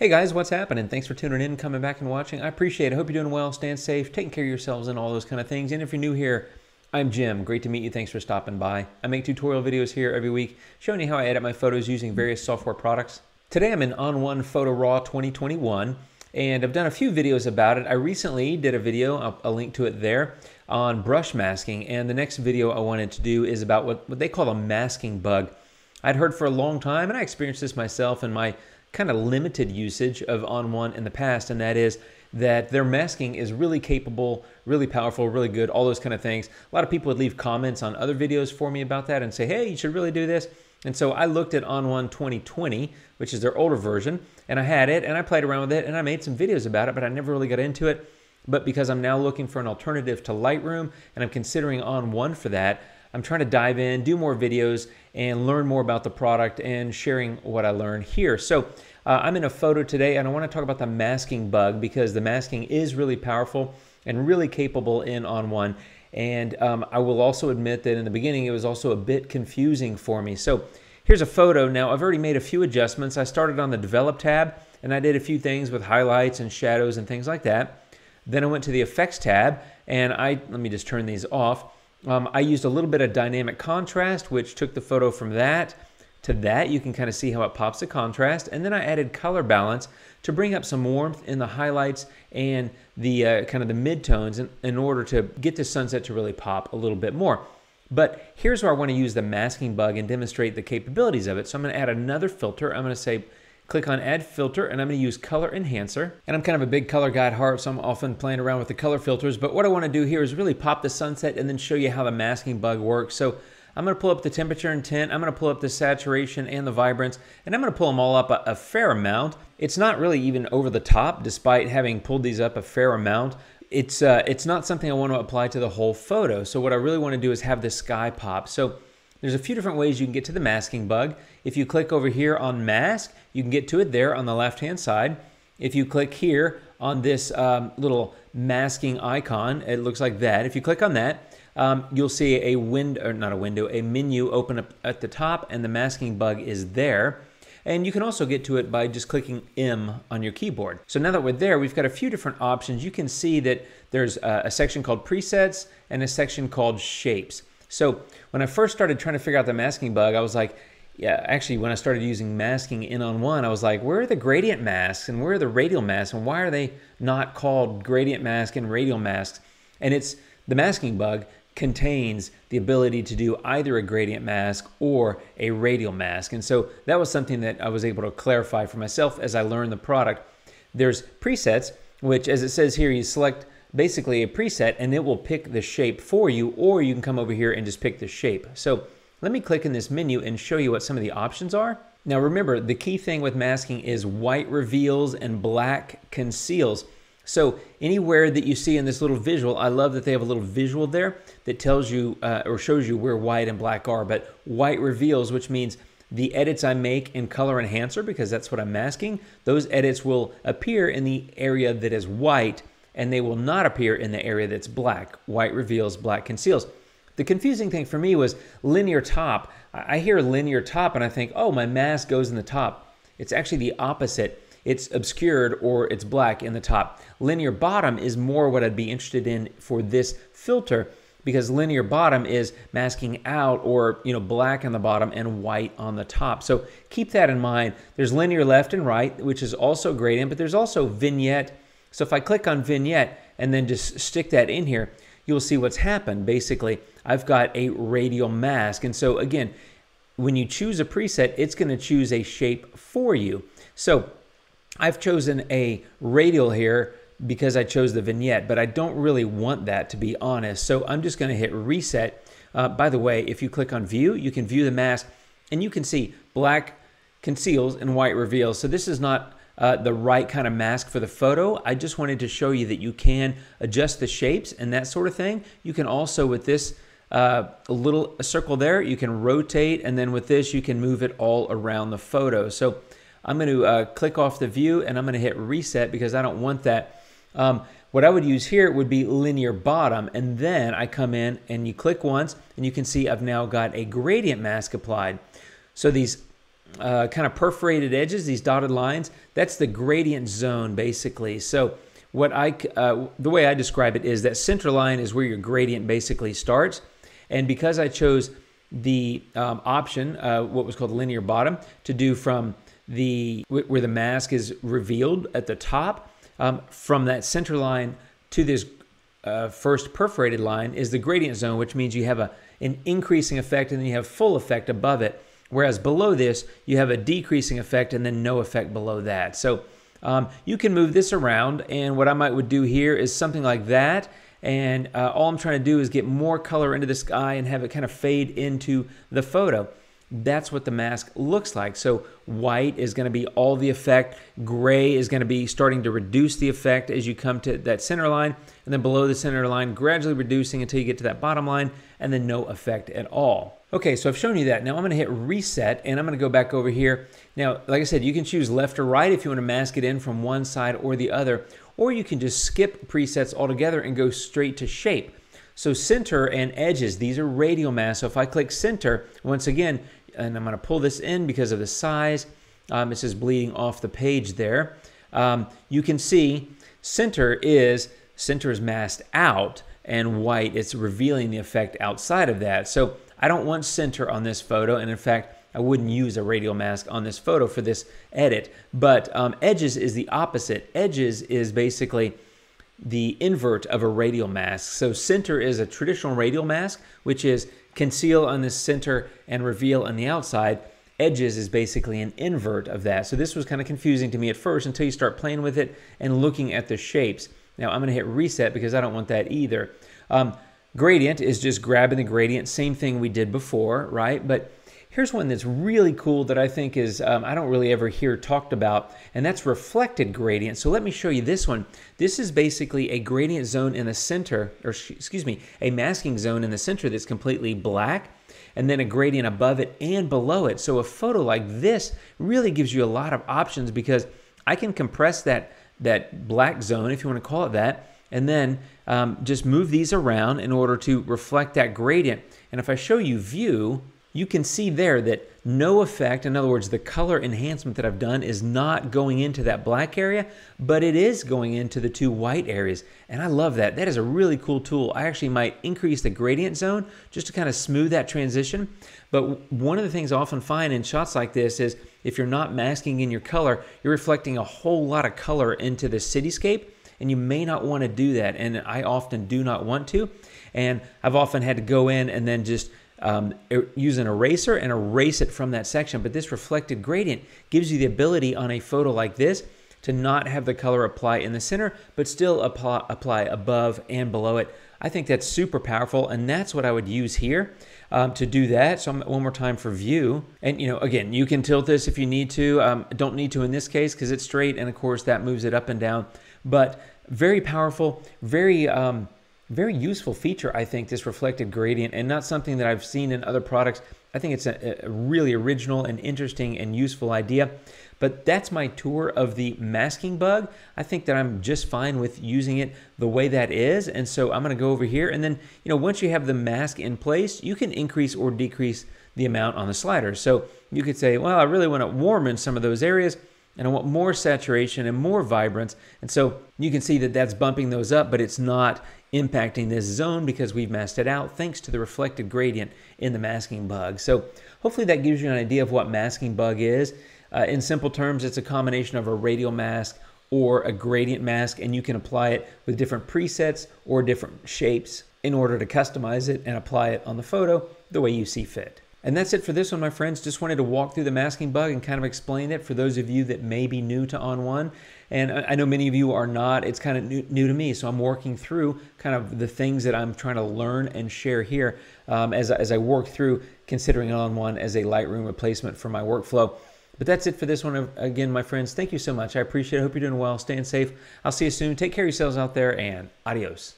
Hey guys, what's happening? Thanks for tuning in, coming back and watching. I appreciate it. I hope you're doing well, staying safe, taking care of yourselves, and all those kind of things. And if you're new here, I'm Jim. Great to meet you. Thanks for stopping by. I make tutorial videos here every week showing you how I edit my photos using various software products. Today I'm in ON1 Photo Raw 2021 and I've done a few videos about it. I recently did a video, I'll, I'll link to it there, on brush masking. And the next video I wanted to do is about what, what they call a masking bug. I'd heard for a long time, and I experienced this myself in my kind of limited usage of ON1 in the past, and that is that their masking is really capable, really powerful, really good, all those kind of things. A lot of people would leave comments on other videos for me about that and say, hey, you should really do this. And so I looked at ON1 2020, which is their older version, and I had it and I played around with it and I made some videos about it, but I never really got into it. But because I'm now looking for an alternative to Lightroom and I'm considering ON1 for that, I'm trying to dive in, do more videos, and learn more about the product and sharing what I learned here. So uh, I'm in a photo today and I want to talk about the masking bug because the masking is really powerful and really capable in ON1. And um, I will also admit that in the beginning it was also a bit confusing for me. So here's a photo. Now I've already made a few adjustments. I started on the develop tab and I did a few things with highlights and shadows and things like that. Then I went to the effects tab and I, let me just turn these off. Um, I used a little bit of dynamic contrast, which took the photo from that to that. You can kind of see how it pops the contrast. And then I added color balance to bring up some warmth in the highlights and the uh, kind of the midtones in, in order to get the sunset to really pop a little bit more. But here's where I want to use the masking bug and demonstrate the capabilities of it. So I'm going to add another filter. I'm going to say click on add filter and I'm going to use color enhancer. And I'm kind of a big color guy at heart, so I'm often playing around with the color filters. But what I want to do here is really pop the sunset and then show you how the masking bug works. So I'm going to pull up the temperature and tint. I'm going to pull up the saturation and the vibrance, and I'm going to pull them all up a, a fair amount. It's not really even over the top, despite having pulled these up a fair amount. It's, uh, it's not something I want to apply to the whole photo. So what I really want to do is have the sky pop. So there's a few different ways you can get to the masking bug. If you click over here on mask, you can get to it there on the left-hand side. If you click here on this um, little masking icon, it looks like that. If you click on that, um, you'll see a window, or not a window, a menu open up at the top, and the masking bug is there. And you can also get to it by just clicking M on your keyboard. So now that we're there, we've got a few different options. You can see that there's a, a section called presets and a section called shapes. So when I first started trying to figure out the masking bug, I was like, yeah, actually, when I started using masking in ON1, I was like, where are the gradient masks and where are the radial masks and why are they not called gradient mask and radial masks? And it's the masking bug contains the ability to do either a gradient mask or a radial mask. And so that was something that I was able to clarify for myself as I learned the product. There's presets, which as it says here, you select basically a preset and it will pick the shape for you, or you can come over here and just pick the shape. So let me click in this menu and show you what some of the options are. Now remember, the key thing with masking is white reveals and black conceals. So anywhere that you see in this little visual, I love that they have a little visual there that tells you uh, or shows you where white and black are. But white reveals, which means the edits I make in Color Enhancer, because that's what I'm masking, those edits will appear in the area that is white and they will not appear in the area that's black. White reveals, black conceals. The confusing thing for me was linear top. I hear linear top and I think, oh, my mask goes in the top. It's actually the opposite. It's obscured or it's black in the top. Linear bottom is more what I'd be interested in for this filter because linear bottom is masking out or you know black on the bottom and white on the top. So keep that in mind. There's linear left and right, which is also gradient, but there's also vignette. So if I click on vignette and then just stick that in here, you'll see what's happened. Basically, I've got a radial mask. And so again, when you choose a preset, it's going to choose a shape for you. So I've chosen a radial here because I chose the vignette, but I don't really want that to be honest. So I'm just going to hit reset. Uh, by the way, if you click on view, you can view the mask and you can see black conceals and white reveals. So this is not uh, the right kind of mask for the photo. I just wanted to show you that you can adjust the shapes and that sort of thing. You can also, with this uh, little circle there, you can rotate, and then with this, you can move it all around the photo. So I'm going to uh, click off the view, and I'm going to hit reset because I don't want that. Um, what I would use here would be linear bottom, and then I come in and you click once, and you can see I've now got a gradient mask applied. So these uh, kind of perforated edges, these dotted lines, that's the gradient zone basically. So what I, uh, the way I describe it is that center line is where your gradient basically starts. And because I chose the um, option, uh, what was called linear bottom, to do from the where the mask is revealed at the top, um, from that center line to this uh, first perforated line is the gradient zone, which means you have a an increasing effect and then you have full effect above it. Whereas below this, you have a decreasing effect and then no effect below that. So um, you can move this around, and what I might would do here is something like that. And uh, all I'm trying to do is get more color into the sky and have it kind of fade into the photo. That's what the mask looks like. So white is going to be all the effect. Gray is going to be starting to reduce the effect as you come to that center line. And then below the center line, gradually reducing until you get to that bottom line and then no effect at all. Okay, so I've shown you that. Now I'm going to hit reset and I'm going to go back over here. Now, like I said, you can choose left or right if you want to mask it in from one side or the other, or you can just skip presets altogether and go straight to shape. So center and edges, these are radial masks. So if I click center, once again, and I'm going to pull this in because of the size, um, it's just bleeding off the page there. Um, you can see center is center is masked out and white, it's revealing the effect outside of that. So I don't want center on this photo, and in fact, I wouldn't use a radial mask on this photo for this edit. But um, edges is the opposite. Edges is basically the invert of a radial mask. So center is a traditional radial mask, which is conceal on the center and reveal on the outside. Edges is basically an invert of that. So this was kind of confusing to me at first until you start playing with it and looking at the shapes. Now I'm going to hit reset because I don't want that either. Um, Gradient is just grabbing the gradient, same thing we did before, right? But here's one that's really cool that I think is, um, I don't really ever hear talked about, and that's reflected gradient. So let me show you this one. This is basically a gradient zone in the center, or excuse me, a masking zone in the center that's completely black and then a gradient above it and below it. So a photo like this really gives you a lot of options because I can compress that, that black zone, if you want to call it that, and then um, just move these around in order to reflect that gradient. And if I show you view, you can see there that no effect, in other words, the color enhancement that I've done is not going into that black area, but it is going into the two white areas. And I love that. That is a really cool tool. I actually might increase the gradient zone just to kind of smooth that transition. But one of the things I often find in shots like this is if you're not masking in your color, you're reflecting a whole lot of color into the cityscape and you may not want to do that. And I often do not want to. And I've often had to go in and then just um, use an eraser and erase it from that section. But this reflected gradient gives you the ability on a photo like this to not have the color apply in the center, but still apply, apply above and below it. I think that's super powerful, and that's what I would use here um, to do that. So I'm, one more time for view. And, you know, again, you can tilt this if you need to. Um, don't need to in this case because it's straight, and of course that moves it up and down but very powerful, very um, very useful feature, I think, this reflected gradient, and not something that I've seen in other products. I think it's a, a, really original and interesting and useful idea. But that's my tour of the masking bug. I think that I'm just fine with using it the way that is. And so I'm going to go over here. And then, you know, once you have the mask in place, you can increase or decrease the amount on the slider. So you could say, well, I really want to warm in some of those areas and I want more saturation and more vibrance. And so you can see that that's bumping those up, but it's not impacting this zone because we've masked it out thanks to the reflected gradient in the masking bug. So hopefully that gives you an idea of what masking bug is. Uh, in simple terms, it's a combination of a radial mask or a gradient mask, and you can apply it with different presets or different shapes in order to customize it and apply it on the photo the way you see fit. And that's it for this one, my friends. Just wanted to walk through the masking bug and kind of explain it for those of you that may be new to ON1. And I know many of you are not. It's kind of new, new to me. So I'm working through kind of the things that I'm trying to learn and share here um, as, as I work through considering ON1 as a Lightroom replacement for my workflow. But that's it for this one. Again, my friends, thank you so much. I appreciate it. I hope you're doing well. Staying safe. I'll see you soon. Take care of yourselves out there and adios.